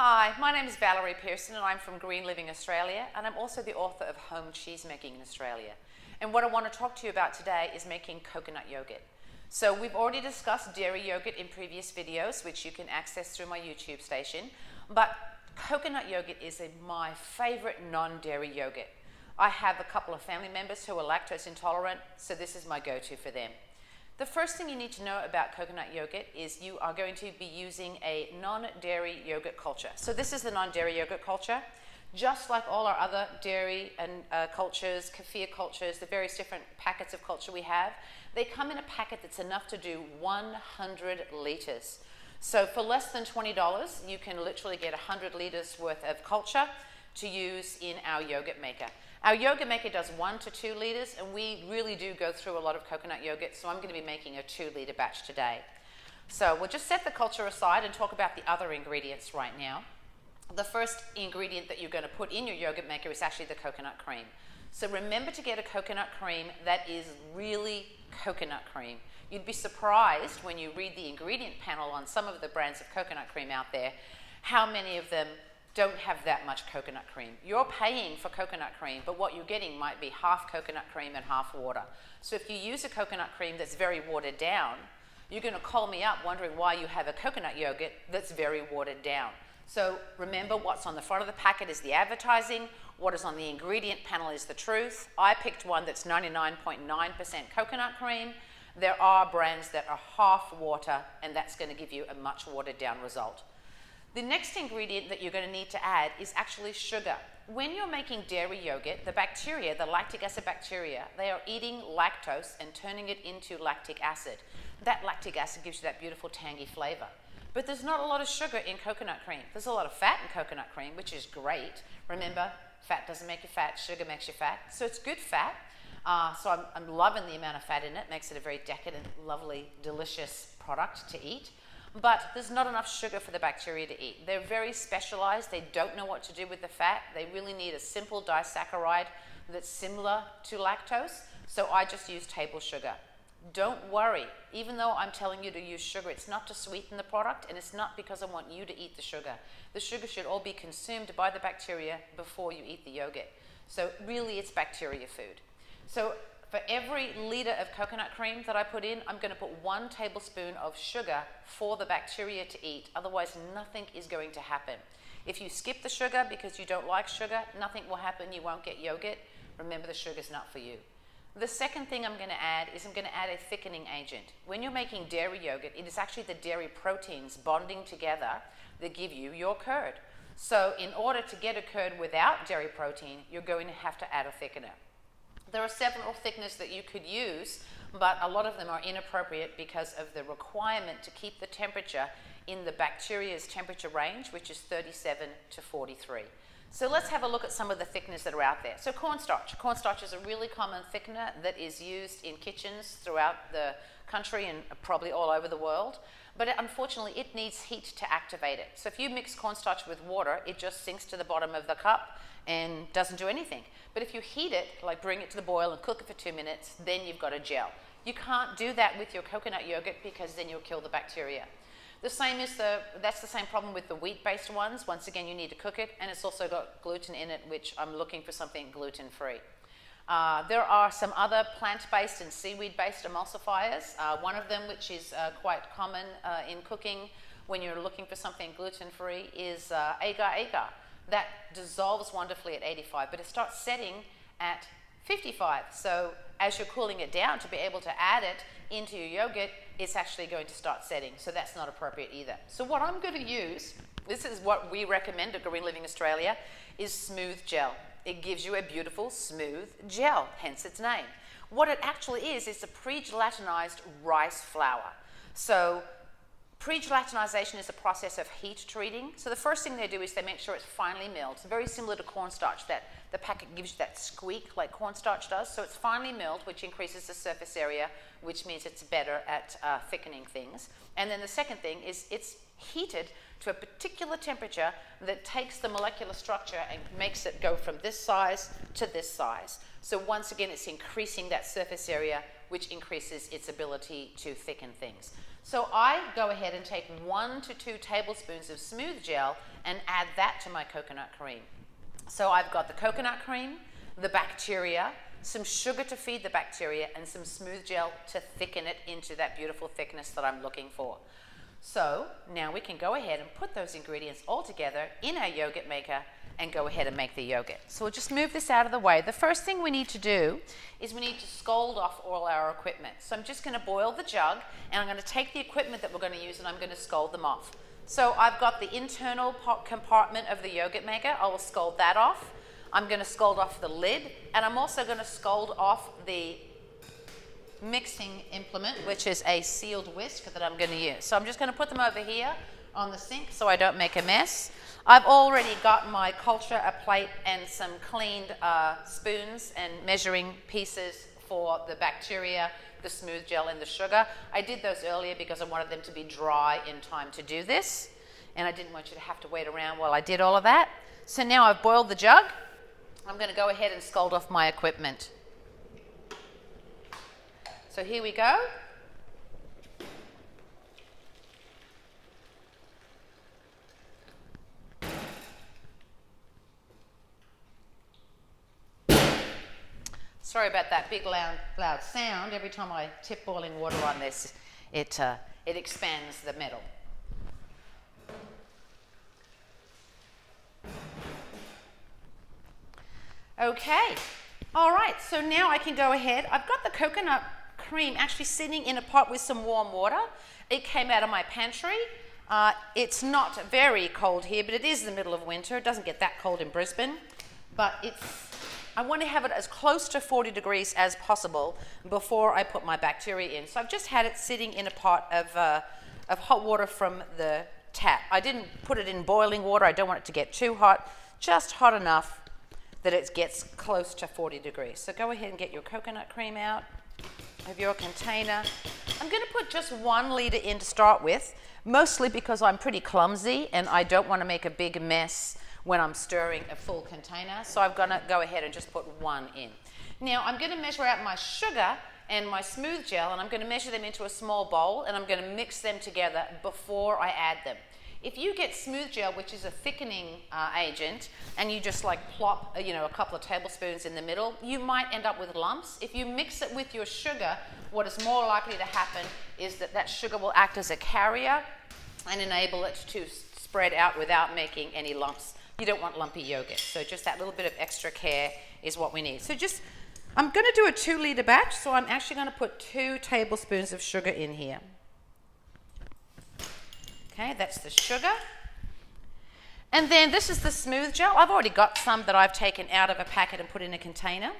Hi, my name is Valerie Pearson and I'm from Green Living Australia and I'm also the author of Home Cheese Making in Australia. And what I want to talk to you about today is making coconut yogurt. So we've already discussed dairy yogurt in previous videos, which you can access through my YouTube station, but coconut yogurt is a, my favorite non-dairy yogurt. I have a couple of family members who are lactose intolerant, so this is my go-to for them. The first thing you need to know about coconut yogurt is you are going to be using a non-dairy yogurt culture. So this is the non-dairy yogurt culture. Just like all our other dairy and uh, cultures, kefir cultures, the various different packets of culture we have, they come in a packet that's enough to do 100 litres. So for less than $20, you can literally get 100 litres worth of culture to use in our yogurt maker. Our yogurt maker does one to two litres, and we really do go through a lot of coconut yogurt, so I'm going to be making a two litre batch today. So we'll just set the culture aside and talk about the other ingredients right now. The first ingredient that you're going to put in your yogurt maker is actually the coconut cream. So remember to get a coconut cream that is really coconut cream. You'd be surprised when you read the ingredient panel on some of the brands of coconut cream out there, how many of them don't have that much coconut cream. You're paying for coconut cream, but what you're getting might be half coconut cream and half water. So if you use a coconut cream that's very watered down, you're going to call me up wondering why you have a coconut yogurt that's very watered down. So remember what's on the front of the packet is the advertising, what is on the ingredient panel is the truth. I picked one that's 99.9% .9 coconut cream. There are brands that are half water and that's going to give you a much watered down result. The next ingredient that you're going to need to add is actually sugar. When you're making dairy yogurt, the bacteria, the lactic acid bacteria, they are eating lactose and turning it into lactic acid. That lactic acid gives you that beautiful tangy flavor. But there's not a lot of sugar in coconut cream. There's a lot of fat in coconut cream, which is great. Remember, fat doesn't make you fat, sugar makes you fat. So it's good fat. Uh, so I'm, I'm loving the amount of fat in it. Makes it a very decadent, lovely, delicious product to eat but there's not enough sugar for the bacteria to eat. They're very specialized. They don't know what to do with the fat. They really need a simple disaccharide that's similar to lactose. So I just use table sugar. Don't worry. Even though I'm telling you to use sugar, it's not to sweeten the product and it's not because I want you to eat the sugar. The sugar should all be consumed by the bacteria before you eat the yogurt. So really it's bacteria food. So for every litre of coconut cream that I put in, I'm going to put one tablespoon of sugar for the bacteria to eat. Otherwise, nothing is going to happen. If you skip the sugar because you don't like sugar, nothing will happen. You won't get yogurt. Remember, the sugar is not for you. The second thing I'm going to add is I'm going to add a thickening agent. When you're making dairy yogurt, it is actually the dairy proteins bonding together that give you your curd. So in order to get a curd without dairy protein, you're going to have to add a thickener. There are several thickness that you could use, but a lot of them are inappropriate because of the requirement to keep the temperature in the bacteria's temperature range, which is 37 to 43. So let's have a look at some of the thickeners that are out there. So cornstarch. Cornstarch is a really common thickener that is used in kitchens throughout the country and probably all over the world. But unfortunately, it needs heat to activate it. So if you mix cornstarch with water, it just sinks to the bottom of the cup and doesn't do anything. But if you heat it, like bring it to the boil and cook it for two minutes, then you've got a gel. You can't do that with your coconut yogurt because then you'll kill the bacteria. The same is the, that's the same problem with the wheat-based ones. Once again, you need to cook it, and it's also got gluten in it, which I'm looking for something gluten-free. Uh, there are some other plant-based and seaweed-based emulsifiers. Uh, one of them, which is uh, quite common uh, in cooking when you're looking for something gluten-free, is uh, agar-agar that dissolves wonderfully at 85, but it starts setting at 55. So as you're cooling it down to be able to add it into your yogurt, it's actually going to start setting. So that's not appropriate either. So what I'm going to use, this is what we recommend at Green Living Australia, is smooth gel. It gives you a beautiful smooth gel, hence its name. What it actually is, is a pre-gelatinized rice flour. So Pre-gelatinization is a process of heat treating. So the first thing they do is they make sure it's finely milled. It's very similar to cornstarch that the packet gives you that squeak like cornstarch does. So it's finely milled, which increases the surface area, which means it's better at uh, thickening things. And then the second thing is it's heated to a particular temperature that takes the molecular structure and makes it go from this size to this size. So once again, it's increasing that surface area, which increases its ability to thicken things. So I go ahead and take one to two tablespoons of smooth gel and add that to my coconut cream. So I've got the coconut cream, the bacteria, some sugar to feed the bacteria, and some smooth gel to thicken it into that beautiful thickness that I'm looking for. So now we can go ahead and put those ingredients all together in our yogurt maker and go ahead and make the yogurt. So we'll just move this out of the way. The first thing we need to do is we need to scald off all our equipment. So I'm just going to boil the jug and I'm going to take the equipment that we're going to use and I'm going to scald them off. So I've got the internal compartment of the yogurt maker. I will scald that off. I'm going to scald off the lid and I'm also going to scald off the mixing implement, which is a sealed whisk that I'm going to use. So I'm just going to put them over here on the sink so I don't make a mess. I've already got my culture, a plate, and some cleaned uh, spoons and measuring pieces for the bacteria, the smooth gel, and the sugar. I did those earlier because I wanted them to be dry in time to do this, and I didn't want you to have to wait around while I did all of that. So now I've boiled the jug. I'm going to go ahead and scald off my equipment. So here we go. Sorry about that big loud, loud sound. Every time I tip boiling water on this, it, uh, it expands the metal. Okay, all right, so now I can go ahead. I've got the coconut cream actually sitting in a pot with some warm water. It came out of my pantry. Uh, it's not very cold here, but it is the middle of winter. It doesn't get that cold in Brisbane, but it's, I want to have it as close to 40 degrees as possible before I put my bacteria in. So I've just had it sitting in a pot of, uh, of hot water from the tap. I didn't put it in boiling water. I don't want it to get too hot, just hot enough that it gets close to 40 degrees. So go ahead and get your coconut cream out of your container. I'm going to put just one litre in to start with, mostly because I'm pretty clumsy and I don't want to make a big mess when I'm stirring a full container. So I'm going to go ahead and just put one in. Now I'm going to measure out my sugar and my smooth gel and I'm going to measure them into a small bowl and I'm going to mix them together before I add them. If you get smooth gel, which is a thickening uh, agent, and you just like plop, uh, you know, a couple of tablespoons in the middle, you might end up with lumps. If you mix it with your sugar, what is more likely to happen is that that sugar will act as a carrier and enable it to spread out without making any lumps. You don't want lumpy yogurt. So just that little bit of extra care is what we need. So just, I'm going to do a two liter batch. So I'm actually going to put two tablespoons of sugar in here. Okay, that's the sugar. And then this is the smooth gel. I've already got some that I've taken out of a packet and put in a container.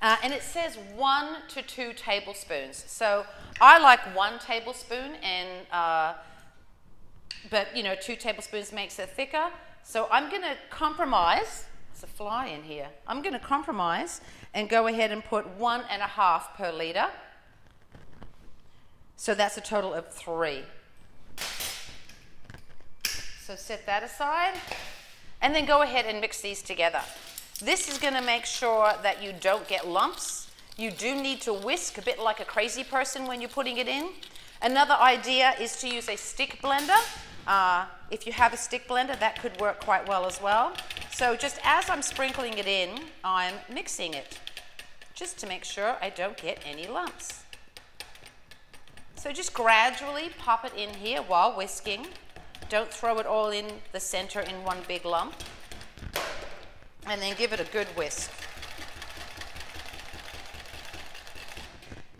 Uh, and it says one to two tablespoons. So I like one tablespoon, and uh, but you know, two tablespoons makes it thicker. So I'm going to compromise. There's a fly in here. I'm going to compromise and go ahead and put one and a half per liter. So that's a total of three. So set that aside. And then go ahead and mix these together. This is going to make sure that you don't get lumps. You do need to whisk a bit like a crazy person when you're putting it in. Another idea is to use a stick blender. Uh, if you have a stick blender, that could work quite well as well. So just as I'm sprinkling it in, I'm mixing it just to make sure I don't get any lumps. So just gradually pop it in here while whisking. Don't throw it all in the center in one big lump. And then give it a good whisk.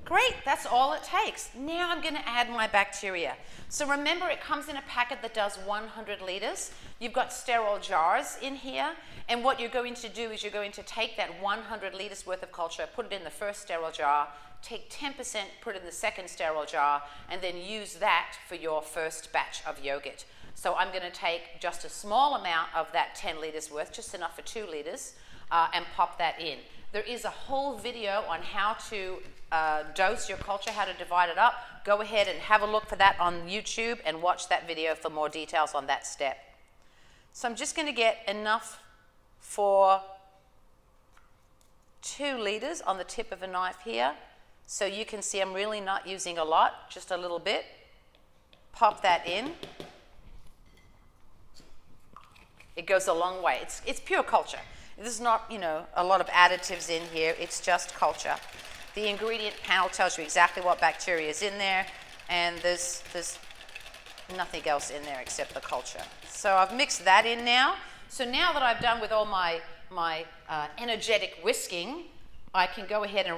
Great, that's all it takes. Now I'm going to add my bacteria. So remember, it comes in a packet that does 100 liters. You've got sterile jars in here. And what you're going to do is you're going to take that 100 liters worth of culture, put it in the first sterile jar, take 10%, put it in the second sterile jar, and then use that for your first batch of yogurt. So I'm going to take just a small amount of that 10 litres worth, just enough for 2 litres, uh, and pop that in. There is a whole video on how to uh, dose your culture, how to divide it up. Go ahead and have a look for that on YouTube and watch that video for more details on that step. So I'm just going to get enough for two liters on the tip of a knife here. So you can see I'm really not using a lot, just a little bit. Pop that in. It goes a long way. It's, it's pure culture. This is not, you know, a lot of additives in here. It's just culture. The ingredient panel tells you exactly what bacteria is in there, and there's, there's nothing else in there except the culture. So I've mixed that in now. So now that I've done with all my, my uh, energetic whisking, I can go ahead and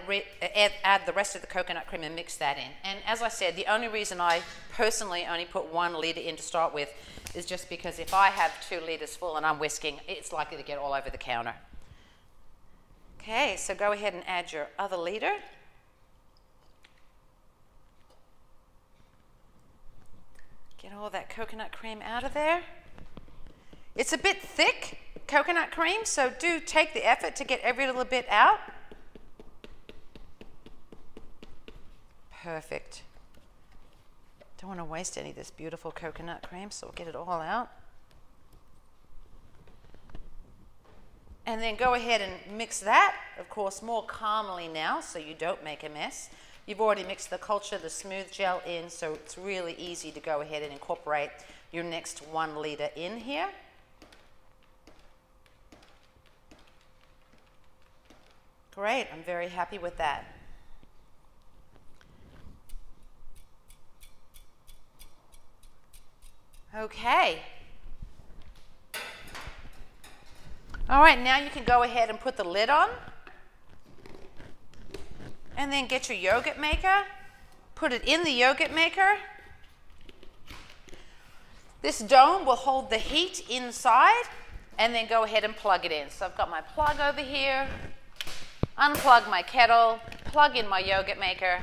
add, add, the rest of the coconut cream and mix that in. And as I said, the only reason I personally only put one litre in to start with is just because if I have two litres full and I'm whisking, it's likely to get all over the counter. Okay, so go ahead and add your other litre. Get all that coconut cream out of there. It's a bit thick, coconut cream, so do take the effort to get every little bit out. Perfect. Don't want to waste any of this beautiful coconut cream, so we'll get it all out. And then go ahead and mix that, of course, more calmly now so you don't make a mess. You've already mixed the culture, the smooth gel in, so it's really easy to go ahead and incorporate your next one liter in here. Great, I'm very happy with that. Okay. All right, now you can go ahead and put the lid on. And then get your yogurt maker. Put it in the yogurt maker. This dome will hold the heat inside and then go ahead and plug it in. So I've got my plug over here, unplug my kettle, plug in my yogurt maker,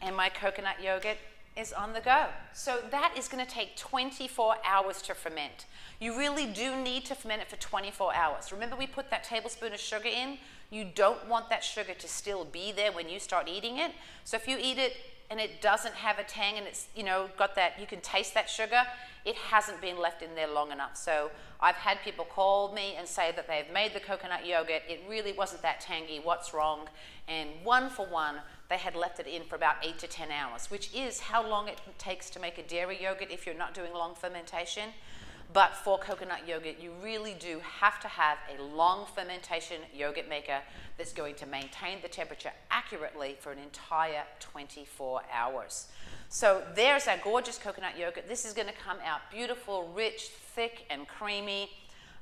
and my coconut yogurt is on the go. So that is going to take 24 hours to ferment. You really do need to ferment it for 24 hours. Remember we put that tablespoon of sugar in? You don't want that sugar to still be there when you start eating it. So if you eat it and it doesn't have a tang and it's, you know, got that, you can taste that sugar, it hasn't been left in there long enough. So I've had people call me and say that they've made the coconut yogurt, it really wasn't that tangy, what's wrong? And one for one, they had left it in for about eight to 10 hours, which is how long it takes to make a dairy yogurt if you're not doing long fermentation. But for coconut yogurt, you really do have to have a long fermentation yogurt maker that's going to maintain the temperature accurately for an entire 24 hours. So there's our gorgeous coconut yogurt. This is going to come out beautiful, rich, thick, and creamy.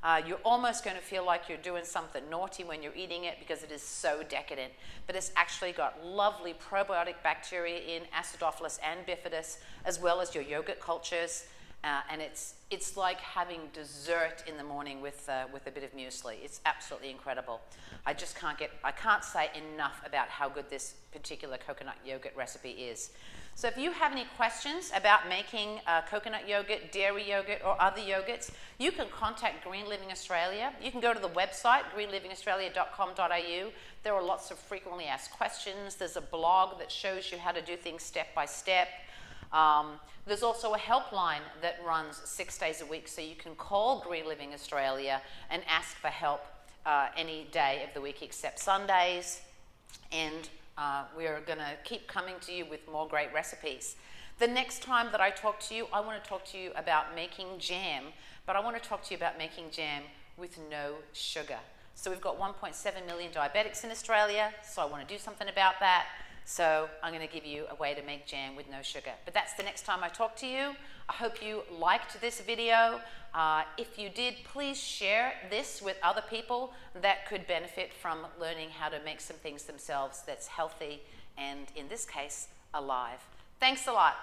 Uh, you're almost going to feel like you're doing something naughty when you're eating it because it is so decadent. But it's actually got lovely probiotic bacteria in Acidophilus and Bifidus, as well as your yogurt cultures. Uh, and it's, it's like having dessert in the morning with, uh, with a bit of muesli. It's absolutely incredible. I just can't get, I can't say enough about how good this particular coconut yogurt recipe is. So if you have any questions about making uh, coconut yogurt, dairy yogurt, or other yogurts, you can contact Green Living Australia. You can go to the website, greenlivingaustralia.com.au. There are lots of frequently asked questions. There's a blog that shows you how to do things step by step. Um, there's also a helpline that runs six days a week, so you can call Green Living Australia and ask for help uh, any day of the week except Sundays. And uh, we're going to keep coming to you with more great recipes. The next time that I talk to you, I want to talk to you about making jam, but I want to talk to you about making jam with no sugar. So we've got 1.7 million diabetics in Australia, so I want to do something about that. So I'm going to give you a way to make jam with no sugar. But that's the next time I talk to you. I hope you liked this video. Uh, if you did, please share this with other people that could benefit from learning how to make some things themselves that's healthy and, in this case, alive. Thanks a lot.